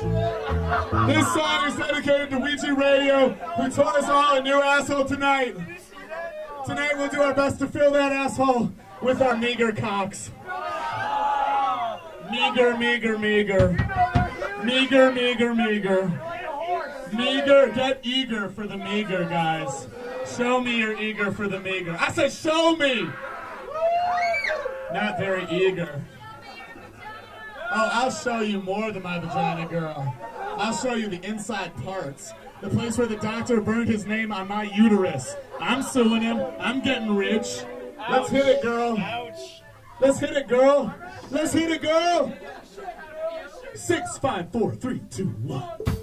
This song is dedicated to Ouija Radio, who taught us all a new asshole tonight. Tonight we'll do our best to fill that asshole with our meager cocks. Meager, meager, meager. Meager, meager, meager. Meager, get eager for the meager, guys. Show me you're eager for the meager. I said, show me! Not very eager. Oh, I'll show you more than my vagina, girl. I'll show you the inside parts. The place where the doctor burned his name on my uterus. I'm suing him. I'm getting rich. Let's hit it, girl. Let's hit it, girl. Let's hit it, girl. Six, five, four, three, two, one.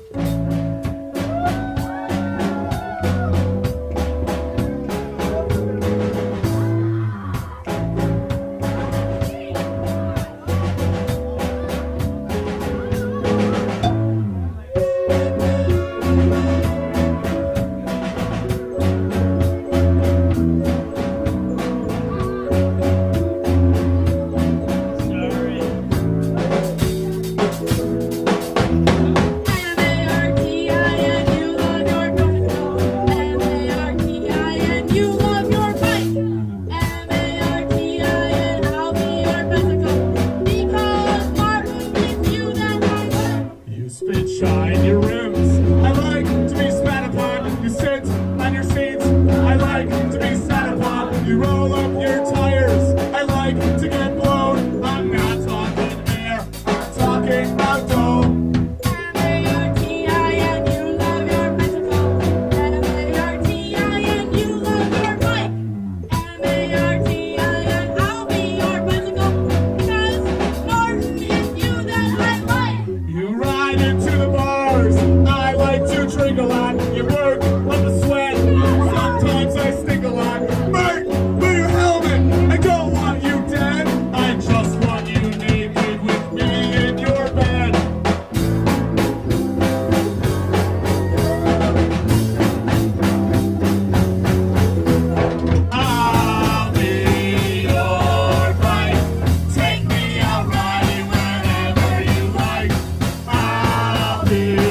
Deus.